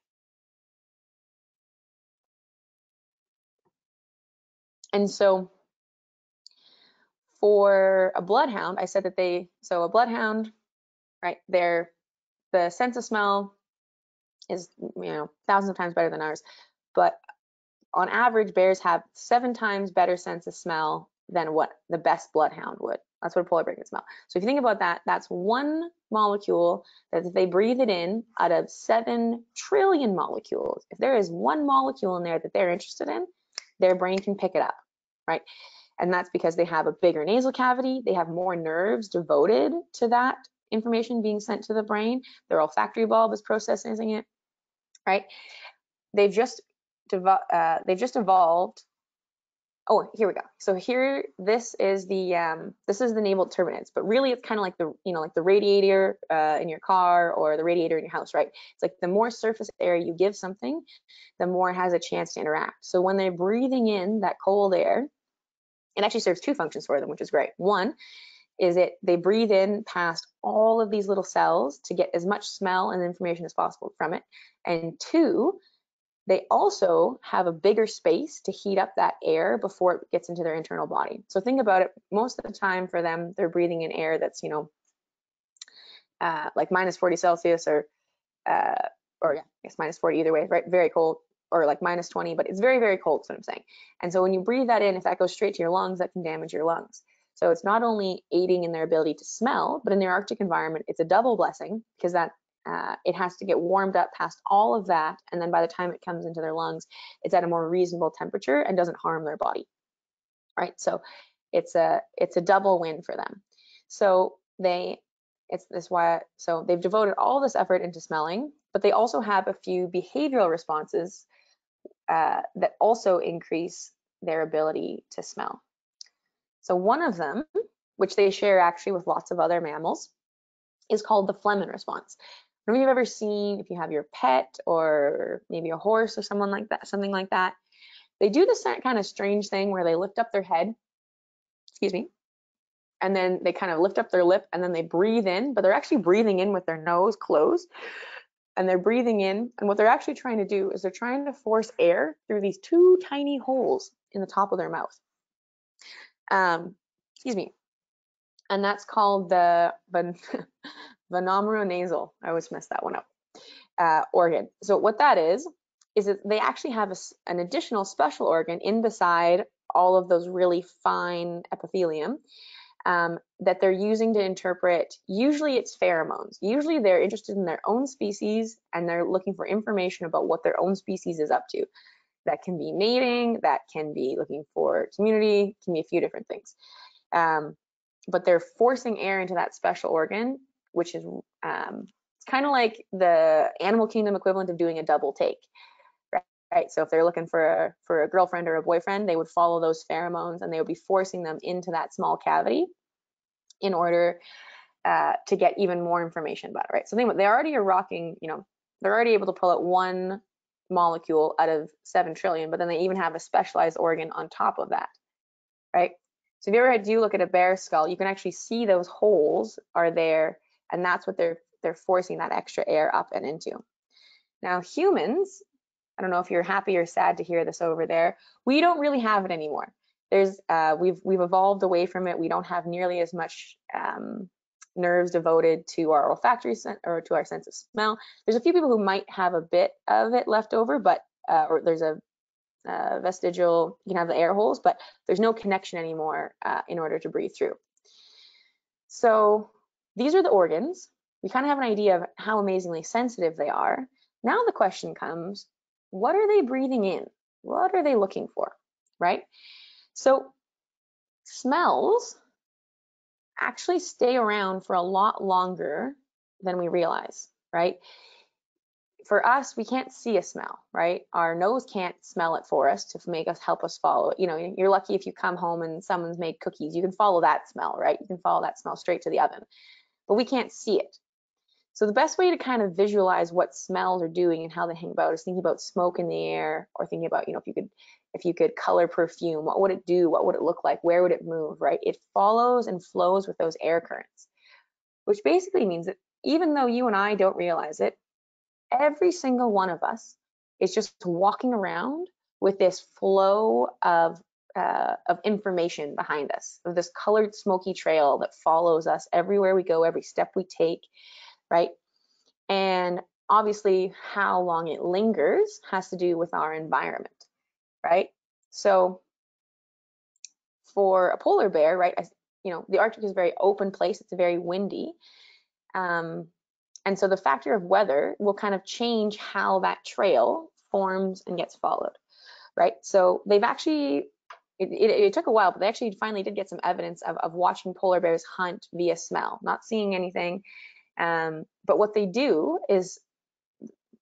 And so for a bloodhound, I said that they, so a bloodhound, right, their, the sense of smell is, you know, thousands of times better than ours. But on average, bears have seven times better sense of smell than what the best bloodhound would. That's what a polar bear can smell. So if you think about that, that's one molecule that if they breathe it in out of seven trillion molecules, if there is one molecule in there that they're interested in, their brain can pick it up, right? And that's because they have a bigger nasal cavity, they have more nerves devoted to that information being sent to the brain. Their olfactory bulb is processing it, right? They've just uh, they've just evolved. Oh, here we go. So here, this is the um, this is the nasal turbinates, but really it's kind of like the you know like the radiator uh, in your car or the radiator in your house, right? It's like the more surface area you give something, the more it has a chance to interact. So when they're breathing in that cold air, it actually serves two functions for them, which is great. One is it they breathe in past all of these little cells to get as much smell and information as possible from it. And two, they also have a bigger space to heat up that air before it gets into their internal body. So think about it, most of the time for them, they're breathing in air that's, you know, uh, like minus 40 Celsius or, uh, or yeah, I guess minus 40 either way, right? Very cold or like minus 20, but it's very, very cold, is what I'm saying. And so when you breathe that in, if that goes straight to your lungs, that can damage your lungs. So it's not only aiding in their ability to smell, but in their Arctic environment, it's a double blessing because that uh, it has to get warmed up past all of that. And then by the time it comes into their lungs, it's at a more reasonable temperature and doesn't harm their body. Right. So it's a it's a double win for them. So they it's this why so they've devoted all this effort into smelling, but they also have a few behavioral responses uh, that also increase their ability to smell. So one of them, which they share actually with lots of other mammals, is called the Flehmen response. Don't know if you've ever seen, if you have your pet or maybe a horse or someone like that, something like that, they do this kind of strange thing where they lift up their head, excuse me, and then they kind of lift up their lip and then they breathe in, but they're actually breathing in with their nose closed and they're breathing in. And what they're actually trying to do is they're trying to force air through these two tiny holes in the top of their mouth. Um, excuse me. And that's called the nasal. I always mess that one up. Uh, organ. So what that is, is that they actually have a, an additional special organ in beside all of those really fine epithelium um, that they're using to interpret. Usually it's pheromones. Usually they're interested in their own species and they're looking for information about what their own species is up to. That can be mating, that can be looking for community, can be a few different things. Um, but they're forcing air into that special organ, which is um, it's kind of like the animal kingdom equivalent of doing a double take. Right? right? So if they're looking for a, for a girlfriend or a boyfriend, they would follow those pheromones and they would be forcing them into that small cavity in order uh, to get even more information about it, right? So they, they already are rocking, you know, they're already able to pull out one molecule out of 7 trillion, but then they even have a specialized organ on top of that, right? So if you ever do look at a bear skull, you can actually see those holes are there, and that's what they're they're forcing that extra air up and into. Now humans, I don't know if you're happy or sad to hear this over there, we don't really have it anymore. There's uh, we've we've evolved away from it. We don't have nearly as much um, nerves devoted to our olfactory sen- or to our sense of smell. There's a few people who might have a bit of it left over, but uh, or there's a uh, vestigial, you can have the air holes, but there's no connection anymore uh, in order to breathe through. So these are the organs. We kind of have an idea of how amazingly sensitive they are. Now the question comes, what are they breathing in? What are they looking for, right? So smells actually stay around for a lot longer than we realize, right? For us, we can't see a smell, right? Our nose can't smell it for us to make us help us follow it. You know, you're lucky if you come home and someone's made cookies, you can follow that smell, right? You can follow that smell straight to the oven, but we can't see it. So the best way to kind of visualize what smells are doing and how they hang about is thinking about smoke in the air or thinking about, you know, if you could if you could color perfume, what would it do? What would it look like? Where would it move, right? It follows and flows with those air currents, which basically means that even though you and I don't realize it, every single one of us is just walking around with this flow of uh, of information behind us, of this colored smoky trail that follows us everywhere we go, every step we take, right? And obviously, how long it lingers has to do with our environment right? So for a polar bear, right, I, you know, the Arctic is a very open place. It's very windy. Um, and so the factor of weather will kind of change how that trail forms and gets followed, right? So they've actually, it, it, it, took a while, but they actually finally did get some evidence of, of watching polar bears hunt via smell, not seeing anything. Um, but what they do is,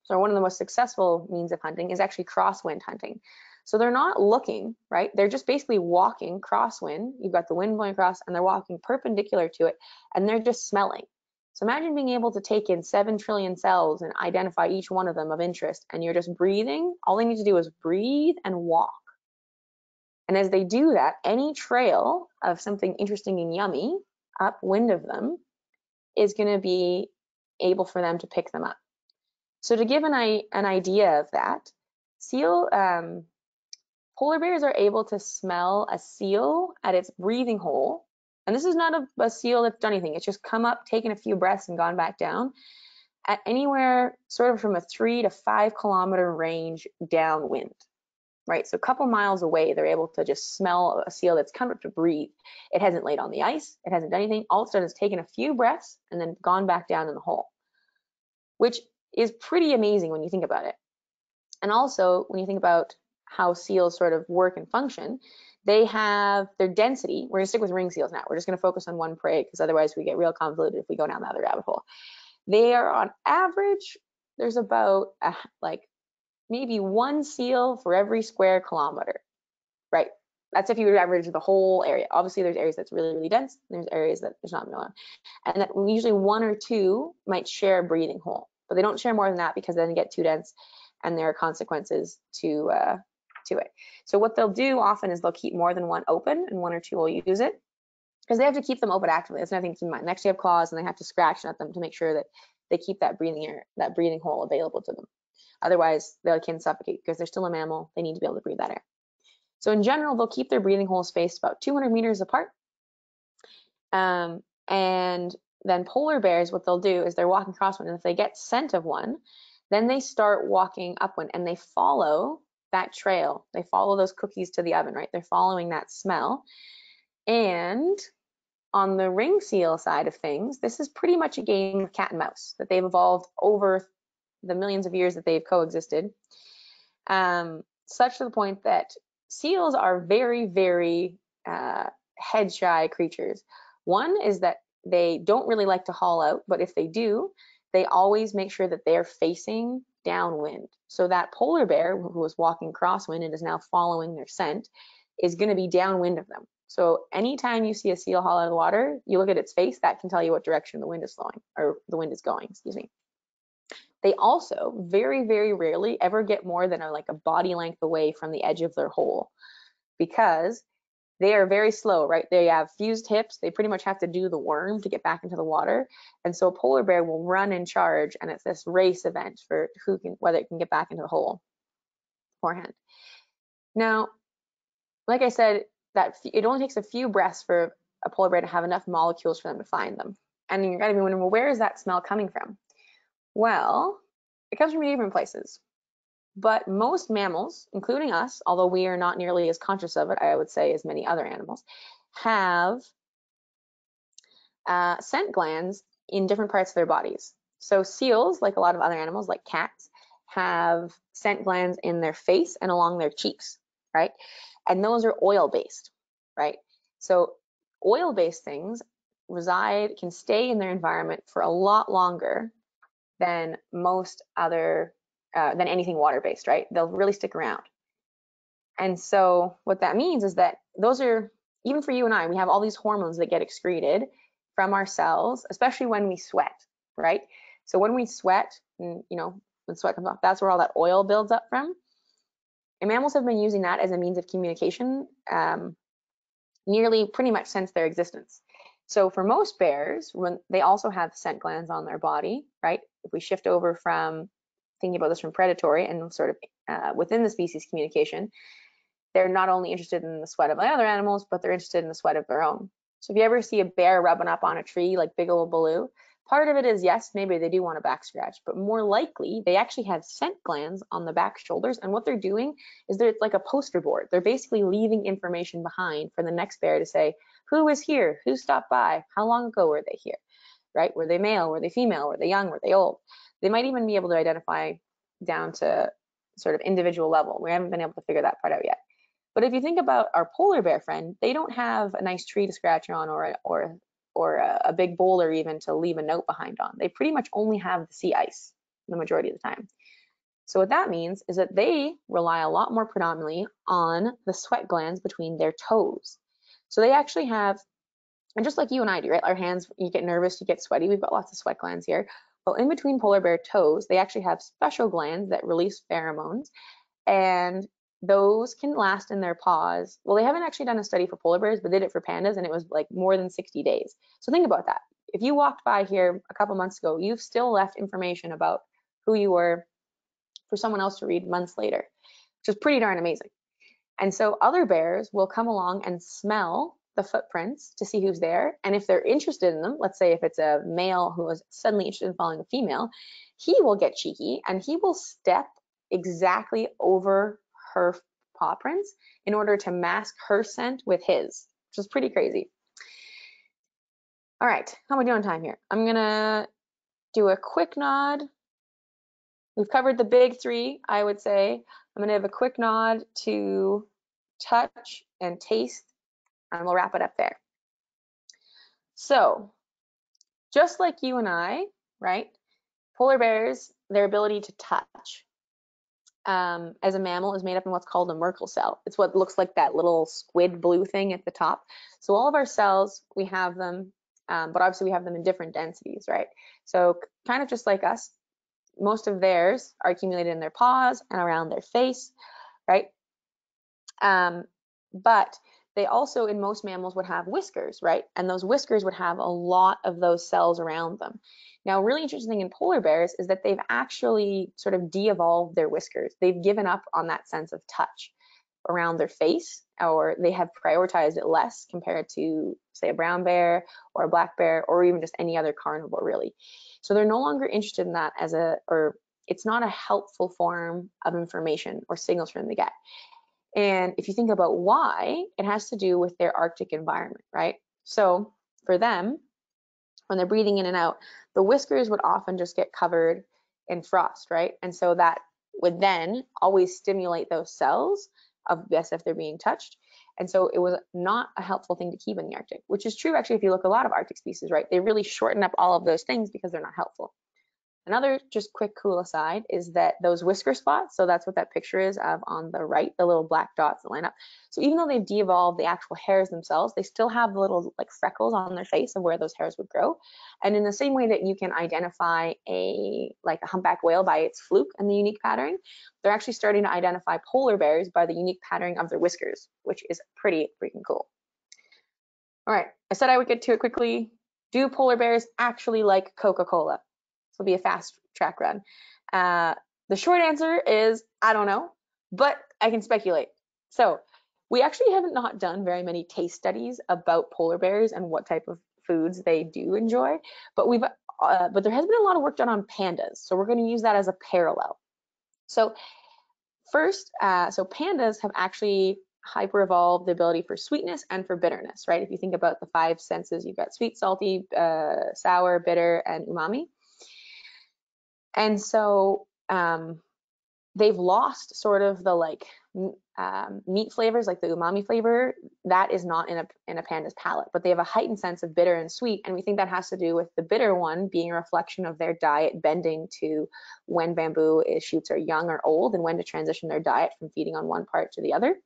so one of the most successful means of hunting is actually crosswind hunting. So they're not looking, right? They're just basically walking crosswind. You've got the wind blowing across and they're walking perpendicular to it and they're just smelling. So imagine being able to take in 7 trillion cells and identify each one of them of interest and you're just breathing. All they need to do is breathe and walk. And as they do that, any trail of something interesting and yummy upwind of them is going to be able for them to pick them up. So to give an, an idea of that, seal um, Polar bears are able to smell a seal at its breathing hole. And this is not a, a, seal that's done anything. It's just come up, taken a few breaths, and gone back down at anywhere sort of from a three to five kilometer range downwind, right? So a couple miles away, they're able to just smell a seal that's come up to breathe. It hasn't laid on the ice. It hasn't done anything. All it's done is taken a few breaths and then gone back down in the hole, which is pretty amazing when you think about it. And also when you think about how seals sort of work and function, they have their density. We're gonna stick with ring seals now. We're just gonna focus on one prey because otherwise we get real convoluted if we go down the other rabbit hole. They are on average, there's about a, like maybe one seal for every square kilometer, right? That's if you average the whole area. Obviously, there's areas that's really, really dense. There's areas that there's not one. And that usually one or two might share a breathing hole, but they don't share more than that because then they get too dense and there are consequences to uh, to it. So what they'll do often is they'll keep more than one open and one or two will use it because they have to keep them open actively. That's another thing to mind. Next, you have claws and they have to scratch at them to make sure that they keep that breathing air, that breathing hole available to them. Otherwise, they can suffocate because they're still a mammal. They need to be able to breathe that air. So in general, they'll keep their breathing holes spaced about 200 meters apart. Um, and then polar bears, what they'll do is they're walking across one, and if they get scent of one, then they start walking up one, and they follow that trail. They follow those cookies to the oven, right? They're following that smell. And on the ring seal side of things, this is pretty much a game of cat and mouse that they've evolved over the millions of years that they've coexisted, um, such to the point that seals are very, very uh, head shy creatures. One is that they don't really like to haul out, but if they do, they always make sure that they're facing downwind. So that polar bear who was walking crosswind and is now following their scent is going to be downwind of them. So anytime you see a seal haul out of the water, you look at its face, that can tell you what direction the wind is flowing or the wind is going, excuse me. They also very, very rarely ever get more than a, like a body length away from the edge of their hole because they are very slow, right? They have fused hips. They pretty much have to do the worm to get back into the water. And so a polar bear will run in charge and it's this race event for who can, whether it can get back into the hole beforehand. Now, like I said, that it only takes a few breaths for a polar bear to have enough molecules for them to find them, And you're gonna be wondering, well, where is that smell coming from? Well, it comes from different places. But most mammals, including us, although we are not nearly as conscious of it, I would say, as many other animals, have uh, scent glands in different parts of their bodies. So seals, like a lot of other animals, like cats, have scent glands in their face and along their cheeks, right? And those are oil-based, right? So oil-based things reside, can stay in their environment for a lot longer than most other, uh, than anything water-based, right? They'll really stick around. And so what that means is that those are, even for you and I, we have all these hormones that get excreted from our cells, especially when we sweat, right? So when we sweat, and, you know, when sweat comes off, that's where all that oil builds up from. And mammals have been using that as a means of communication um, nearly pretty much since their existence. So for most bears, when they also have scent glands on their body, right? If we shift over from thinking about this from predatory and sort of uh, within the species communication, they're not only interested in the sweat of other animals, but they're interested in the sweat of their own. So if you ever see a bear rubbing up on a tree like big Ol' Baloo, part of it is yes, maybe they do want a back scratch, but more likely they actually have scent glands on the back shoulders. And what they're doing is they're like a poster board. They're basically leaving information behind for the next bear to say, who was here? Who stopped by? How long ago were they here? Right? Were they male? Were they female? Were they young? Were they old? They might even be able to identify down to sort of individual level. We haven't been able to figure that part out yet. But if you think about our polar bear friend, they don't have a nice tree to scratch on or or or a, a big boulder even to leave a note behind on. They pretty much only have the sea ice the majority of the time. So what that means is that they rely a lot more predominantly on the sweat glands between their toes. So they actually have, and just like you and I do, right? Our hands, you get nervous, you get sweaty. We've got lots of sweat glands here. Well, in between polar bear toes, they actually have special glands that release pheromones. And those can last in their paws. Well, they haven't actually done a study for polar bears, but did it for pandas, and it was like more than 60 days. So think about that. If you walked by here a couple months ago, you've still left information about who you were for someone else to read months later, which is pretty darn amazing. And so other bears will come along and smell the footprints to see who's there. And if they're interested in them, let's say if it's a male who is suddenly interested in following a female, he will get cheeky and he will step exactly over her paw prints in order to mask her scent with his, which is pretty crazy. All right, how am I doing time here? I'm gonna do a quick nod. We've covered the big three, I would say. I'm gonna have a quick nod to touch and taste, and we'll wrap it up there. So, just like you and I, right? Polar bears, their ability to touch um, as a mammal is made up in what's called a Merkel cell. It's what looks like that little squid blue thing at the top. So all of our cells, we have them, um, but obviously we have them in different densities, right? So kind of just like us, most of theirs are accumulated in their paws and around their face, right? Um, but they also, in most mammals, would have whiskers, right? And those whiskers would have a lot of those cells around them. Now, really interesting thing in polar bears is that they've actually sort of de-evolved their whiskers. They've given up on that sense of touch around their face, or they have prioritized it less compared to, say, a brown bear or a black bear, or even just any other carnivore, really. So they're no longer interested in that as a, or it's not a helpful form of information or signals for them to get. And if you think about why, it has to do with their Arctic environment, right? So for them, when they're breathing in and out, the whiskers would often just get covered in frost, right? And so that would then always stimulate those cells of yes, if they're being touched. And so it was not a helpful thing to keep in the Arctic, which is true actually if you look at a lot of Arctic species, right? They really shorten up all of those things because they're not helpful. Another just quick cool aside is that those whisker spots, so that's what that picture is of on the right, the little black dots that line up. So even though they've de-evolved the actual hairs themselves, they still have little like freckles on their face of where those hairs would grow. And in the same way that you can identify a like a humpback whale by its fluke and the unique patterning, they're actually starting to identify polar bears by the unique patterning of their whiskers, which is pretty freaking cool. All right, I said I would get to it quickly. Do polar bears actually like Coca-Cola? Will be a fast track run. Uh, the short answer is I don't know, but I can speculate. So we actually haven't done very many taste studies about polar bears and what type of foods they do enjoy. But we've uh, but there has been a lot of work done on pandas, so we're going to use that as a parallel. So first, uh, so pandas have actually hyper evolved the ability for sweetness and for bitterness, right? If you think about the five senses, you've got sweet, salty, uh, sour, bitter, and umami. And so um, they've lost sort of the like um, meat flavors, like the umami flavor. That is not in a in a panda's palate, but they have a heightened sense of bitter and sweet, and we think that has to do with the bitter one being a reflection of their diet bending to when bamboo is, shoots are young or old, and when to transition their diet from feeding on one part to the other,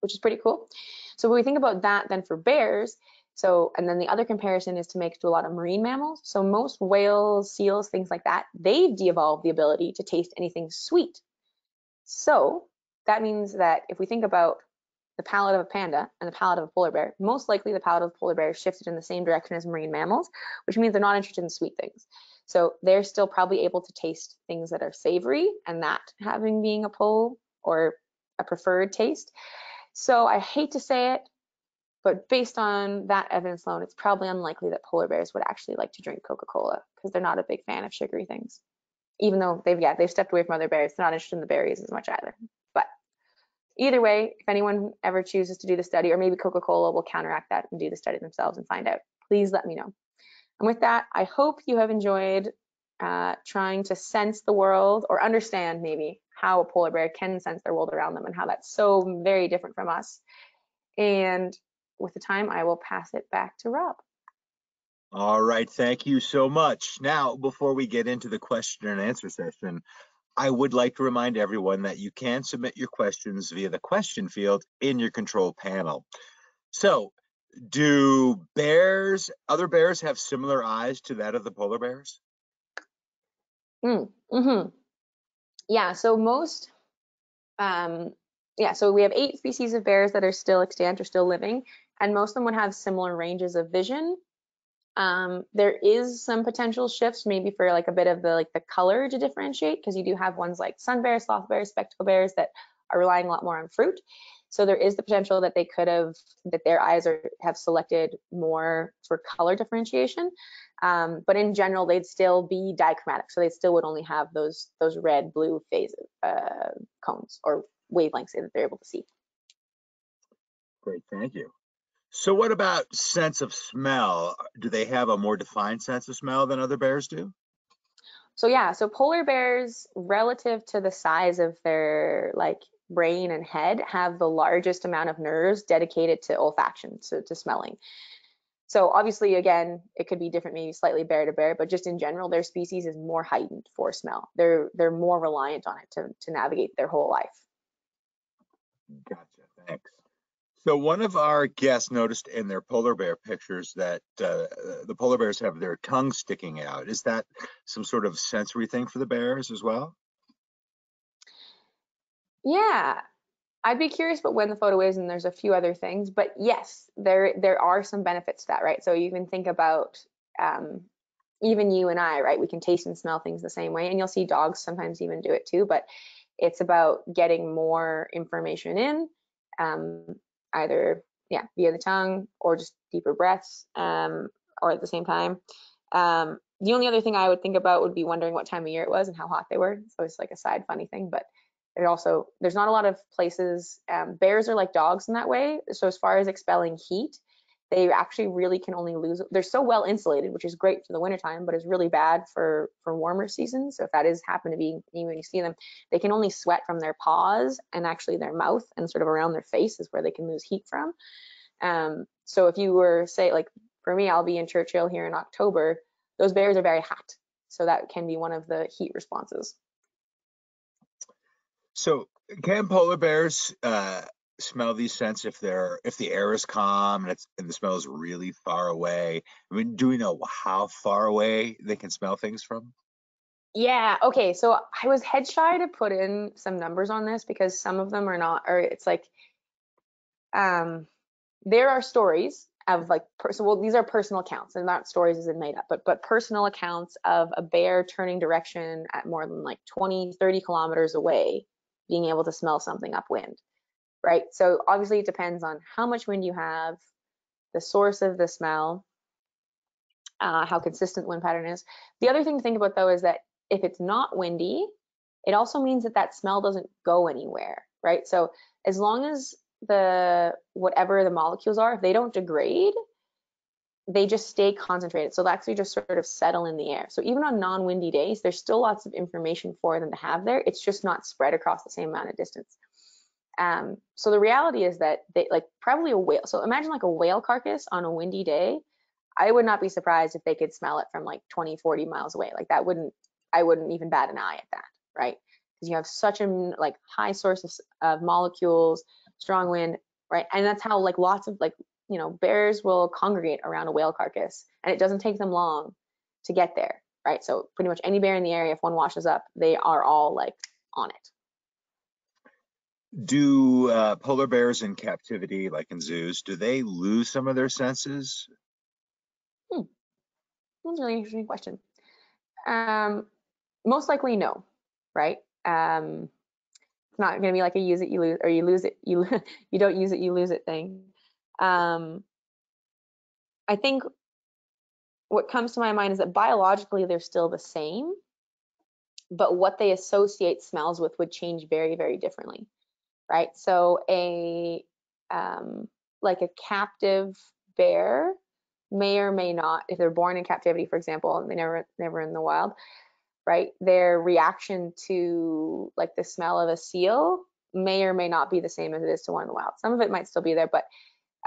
which is pretty cool. So when we think about that, then for bears, so, and then the other comparison is to make to a lot of marine mammals. So most whales, seals, things like that, they've de-evolved the ability to taste anything sweet. So that means that if we think about the palate of a panda and the palate of a polar bear, most likely the palate of a polar bear shifted in the same direction as marine mammals, which means they're not interested in sweet things. So they're still probably able to taste things that are savory and that having being a pull or a preferred taste. So I hate to say it, but based on that evidence alone, it's probably unlikely that polar bears would actually like to drink Coca-Cola because they're not a big fan of sugary things. Even though they've yeah, they've stepped away from other bears, they're not interested in the berries as much either. But either way, if anyone ever chooses to do the study, or maybe Coca-Cola will counteract that and do the study themselves and find out, please let me know. And with that, I hope you have enjoyed uh, trying to sense the world or understand maybe how a polar bear can sense their world around them and how that's so very different from us. And with the time, I will pass it back to Rob. All right, thank you so much. Now, before we get into the question and answer session, I would like to remind everyone that you can submit your questions via the question field in your control panel. So, do bears, other bears have similar eyes to that of the polar bears? Mm, mm-hmm. Yeah, so most um, yeah, so we have eight species of bears that are still extant or still living, and most of them would have similar ranges of vision. Um, there is some potential shifts, maybe for like a bit of the like the color to differentiate, because you do have ones like sun bears, sloth bears, spectacle bears that are relying a lot more on fruit. So there is the potential that they could have that their eyes are have selected more for color differentiation. Um, but in general, they'd still be dichromatic, so they still would only have those those red blue phases uh, cones or wavelengths that they're able to see. Great, thank you. So what about sense of smell? Do they have a more defined sense of smell than other bears do? So yeah, so polar bears relative to the size of their like brain and head have the largest amount of nerves dedicated to olfaction, so to smelling. So obviously, again, it could be different, maybe slightly bear to bear, but just in general, their species is more heightened for smell. They're they're more reliant on it to to navigate their whole life. Gotcha, thanks. So one of our guests noticed in their polar bear pictures that uh, the polar bears have their tongue sticking out. Is that some sort of sensory thing for the bears as well? Yeah, I'd be curious about when the photo is, and there's a few other things, but yes, there there are some benefits to that, right? So you can think about um, even you and I, right? We can taste and smell things the same way, and you'll see dogs sometimes even do it too. But it's about getting more information in, um, either yeah via the tongue or just deeper breaths, um, or at the same time. Um, the only other thing I would think about would be wondering what time of year it was and how hot they were. So it's like a side funny thing, but there also there's not a lot of places. Um, bears are like dogs in that way. So as far as expelling heat, they actually really can only lose they're so well insulated which is great for the wintertime but is really bad for for warmer seasons. So if that is happen to be when you see them they can only sweat from their paws and actually their mouth and sort of around their face is where they can lose heat from. Um, so if you were say like for me i'll be in churchill here in october those bears are very hot. So that can be one of the heat responses. So can polar bears uh, smell these scents if they're if the air is calm and it's and the smell is really far away. I mean do we know how far away they can smell things from? Yeah okay so i was head shy to put in some numbers on this because some of them are not or it's like um there are stories of like so well these are personal accounts and not stories in made up but but personal accounts of a bear turning direction at more than like 20 30 kilometers away being able to smell something upwind right? So obviously it depends on how much wind you have, the source of the smell, uh, how consistent wind pattern is. The other thing to think about though is that if it's not windy, it also means that that smell doesn't go anywhere, right? So as long as the whatever the molecules are, if they don't degrade, they just stay concentrated. So they actually just sort of settle in the air. So even on non-windy days, there's still lots of information for them to have there. It's just not spread across the same amount of distance. Um, so the reality is that they like probably a whale. So imagine like a whale carcass on a windy day. I would not be surprised if they could smell it from like 20, 40 miles away. Like that wouldn't, I wouldn't even bat an eye at that, right? Because you have such a like high source of, of molecules, strong wind, right? And that's how like lots of like you know, bears will congregate around a whale carcass and it doesn't take them long to get there, right? So pretty much any bear in the area, if one washes up, they are all like on it. Do uh, polar bears in captivity, like in zoos, do they lose some of their senses? Hmm. That's a really interesting question. Um, most likely no, right? Um, it's not going to be like a use it, you lose, or you lose it, you you don't use it, you lose it thing. Um, I think what comes to my mind is that biologically they're still the same, but what they associate smells with would change very, very differently, right? So a um, like a captive bear may or may not, if they're born in captivity, for example, and they never never in the wild, right? Their reaction to like the smell of a seal may or may not be the same as it is to one in the wild. Some of it might still be there, but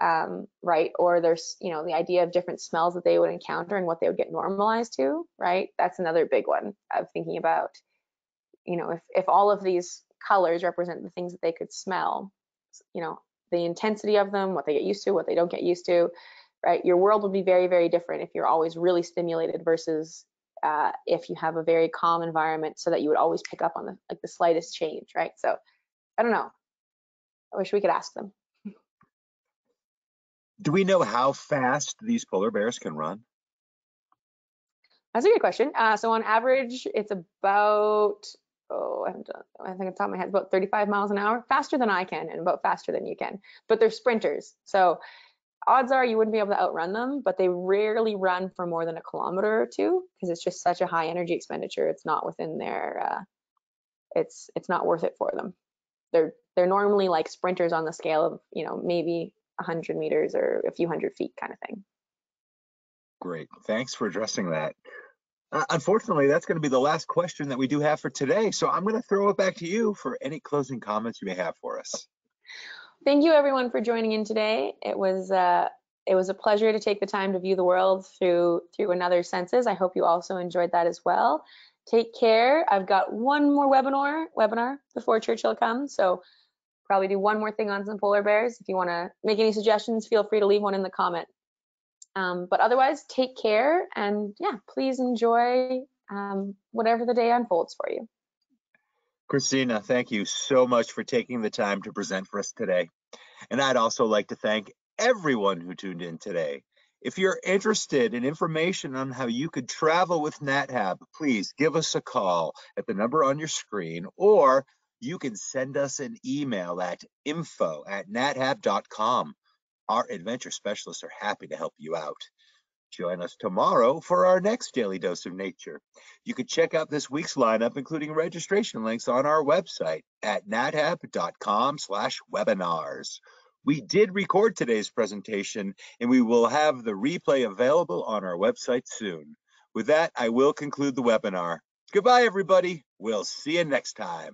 um, right? Or there's, you know, the idea of different smells that they would encounter and what they would get normalized to, right? That's another big one of thinking about, you know, if, if all of these colors represent the things that they could smell, you know, the intensity of them, what they get used to, what they don't get used to, right? Your world would be very, very different if you're always really stimulated versus uh, if you have a very calm environment so that you would always pick up on the, like the slightest change, right? So I don't know. I wish we could ask them. Do we know how fast these polar bears can run? That's a good question. Uh, so on average, it's about oh, I, haven't done, I think on top of my head, about 35 miles an hour, faster than I can, and about faster than you can. But they're sprinters, so odds are you wouldn't be able to outrun them. But they rarely run for more than a kilometer or two because it's just such a high energy expenditure. It's not within their, uh, it's it's not worth it for them. They're they're normally like sprinters on the scale of you know maybe 100 meters or a few hundred feet kind of thing. Great. Thanks for addressing that. Uh, unfortunately, that's going to be the last question that we do have for today. So I'm going to throw it back to you for any closing comments you may have for us. Thank you everyone for joining in today. It was uh, it was a pleasure to take the time to view the world through through another senses. I hope you also enjoyed that as well. Take care. I've got one more webinar webinar before Churchill comes, so probably do one more thing on some polar bears. If you want to make any suggestions, feel free to leave one in the comment. Um, but otherwise, take care and yeah, please enjoy um, whatever the day unfolds for you. Kristina, thank you so much for taking the time to present for us today. And I'd also like to thank everyone who tuned in today. If you're interested in information on how you could travel with NatHab, please give us a call at the number on your screen or you can send us an email at info at nathab.com. Our adventure specialists are happy to help you out. Join us tomorrow for our next daily dose of nature. You can check out this week's lineup, including registration links on our website at nathab.com slash webinars. We did record today's presentation and we will have the replay available on our website soon. With that, I will conclude the webinar. Goodbye, everybody. We'll see you next time.